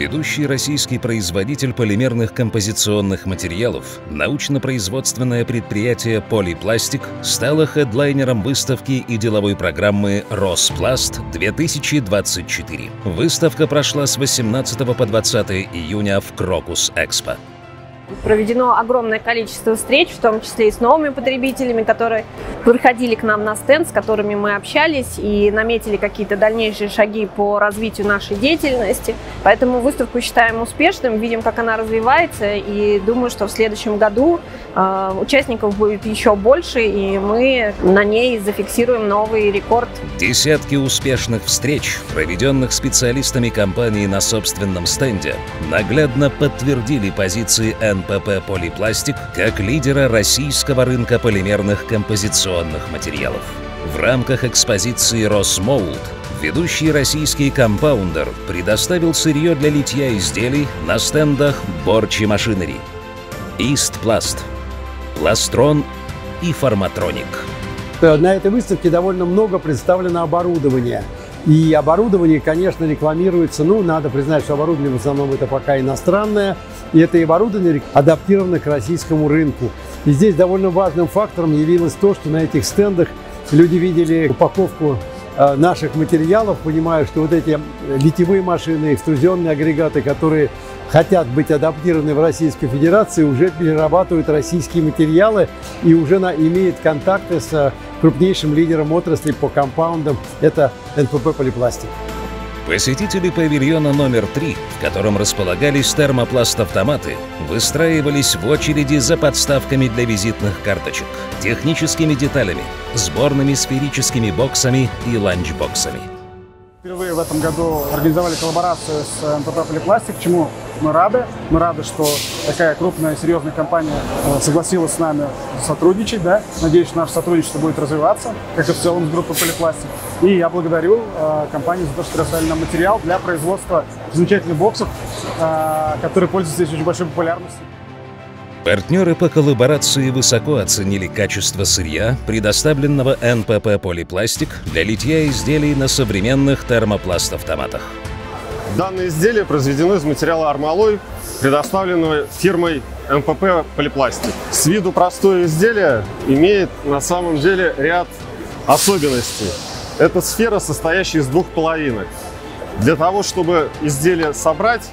Ведущий российский производитель полимерных композиционных материалов, научно-производственное предприятие «Полипластик» стало хедлайнером выставки и деловой программы «Роспласт-2024». Выставка прошла с 18 по 20 июня в Крокус Экспо. Проведено огромное количество встреч, в том числе и с новыми потребителями, которые приходили к нам на стенд, с которыми мы общались и наметили какие-то дальнейшие шаги по развитию нашей деятельности. Поэтому выставку считаем успешным, видим, как она развивается, и думаю, что в следующем году э, участников будет еще больше, и мы на ней зафиксируем новый рекорд. Десятки успешных встреч, проведенных специалистами компании на собственном стенде, наглядно подтвердили позиции НПП «Полипластик» как лидера российского рынка полимерных композиционных материалов. В рамках экспозиции «Росмолд» ведущий российский компаундер предоставил сырье для литья изделий на стендах Борчи Машинери, Истпласт, Пластрон и Форматроник. На этой выставке довольно много представлено оборудования. И оборудование, конечно, рекламируется. Ну, надо признать, что оборудование в основном это пока иностранное. И это оборудование адаптировано к российскому рынку. И здесь довольно важным фактором явилось то, что на этих стендах люди видели упаковку э, наших материалов, понимая, что вот эти литьевые машины, экструзионные агрегаты, которые хотят быть адаптированы в Российской Федерации, уже перерабатывают российские материалы и уже на, имеют контакты с крупнейшим лидером отрасли по компаундам, это НПП «Полипластик». Посетители павильона номер 3, в котором располагались термопласт-автоматы, выстраивались в очереди за подставками для визитных карточек, техническими деталями, сборными сферическими боксами и ланчбоксами. Впервые в этом году организовали коллаборацию с МПП «Полипластик», чему мы рады. Мы рады, что такая крупная, серьезная компания э, согласилась с нами сотрудничать. Да? Надеюсь, что наше сотрудничество будет развиваться, как и в целом с группой «Полипластик». И я благодарю э, компанию за то, что предоставили нам материал для производства замечательных боксов, э, которые пользуются здесь очень большой популярностью. Партнеры по коллаборации высоко оценили качество сырья, предоставленного НПП «Полипластик» для литья изделий на современных термопласт-автоматах. Данное изделие произведено из материала армалой, предоставленного фирмой МПП «Полипластик». С виду простое изделие имеет на самом деле ряд особенностей. Это сфера, состоящая из двух половинок. Для того, чтобы изделие собрать,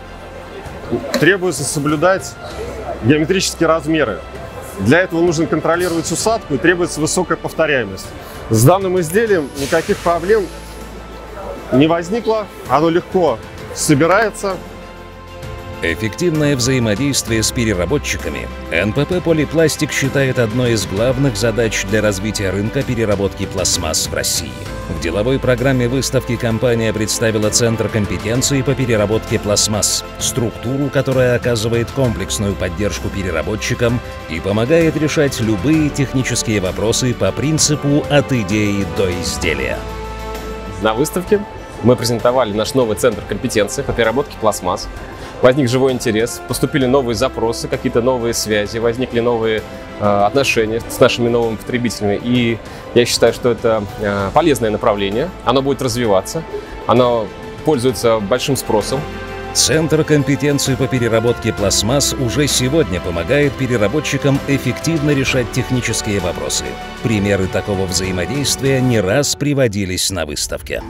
требуется соблюдать геометрические размеры. Для этого нужно контролировать усадку и требуется высокая повторяемость. С данным изделием никаких проблем не возникло, оно легко собирается. Эффективное взаимодействие с переработчиками НПП «Полипластик» считает одной из главных задач для развития рынка переработки пластмасс в России. В деловой программе выставки компания представила Центр компетенции по переработке пластмасс, структуру, которая оказывает комплексную поддержку переработчикам и помогает решать любые технические вопросы по принципу «от идеи до изделия». На выставке мы презентовали наш новый центр компетенции по переработке пластмасс. Возник живой интерес, поступили новые запросы, какие-то новые связи, возникли новые э, отношения с нашими новыми потребителями. И я считаю, что это э, полезное направление. Оно будет развиваться, оно пользуется большим спросом. Центр компетенции по переработке пластмасс уже сегодня помогает переработчикам эффективно решать технические вопросы. Примеры такого взаимодействия не раз приводились на выставке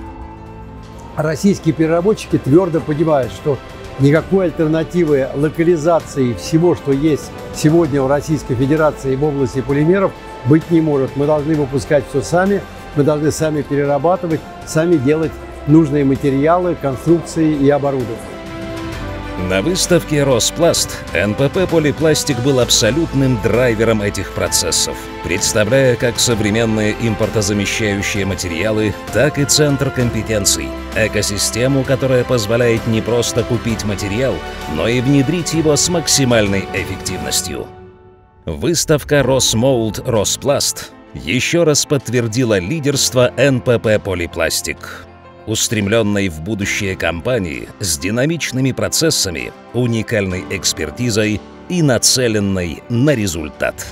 российские переработчики твердо понимают, что никакой альтернативы локализации всего, что есть сегодня в Российской Федерации в области полимеров, быть не может. Мы должны выпускать все сами, мы должны сами перерабатывать, сами делать нужные материалы, конструкции и оборудование. На выставке «Роспласт» НПП «Полипластик» был абсолютным драйвером этих процессов, представляя как современные импортозамещающие материалы, так и центр компетенций, экосистему, которая позволяет не просто купить материал, но и внедрить его с максимальной эффективностью. Выставка «Росмолд Роспласт» еще раз подтвердила лидерство НПП «Полипластик» устремленной в будущее компании с динамичными процессами, уникальной экспертизой и нацеленной на результат.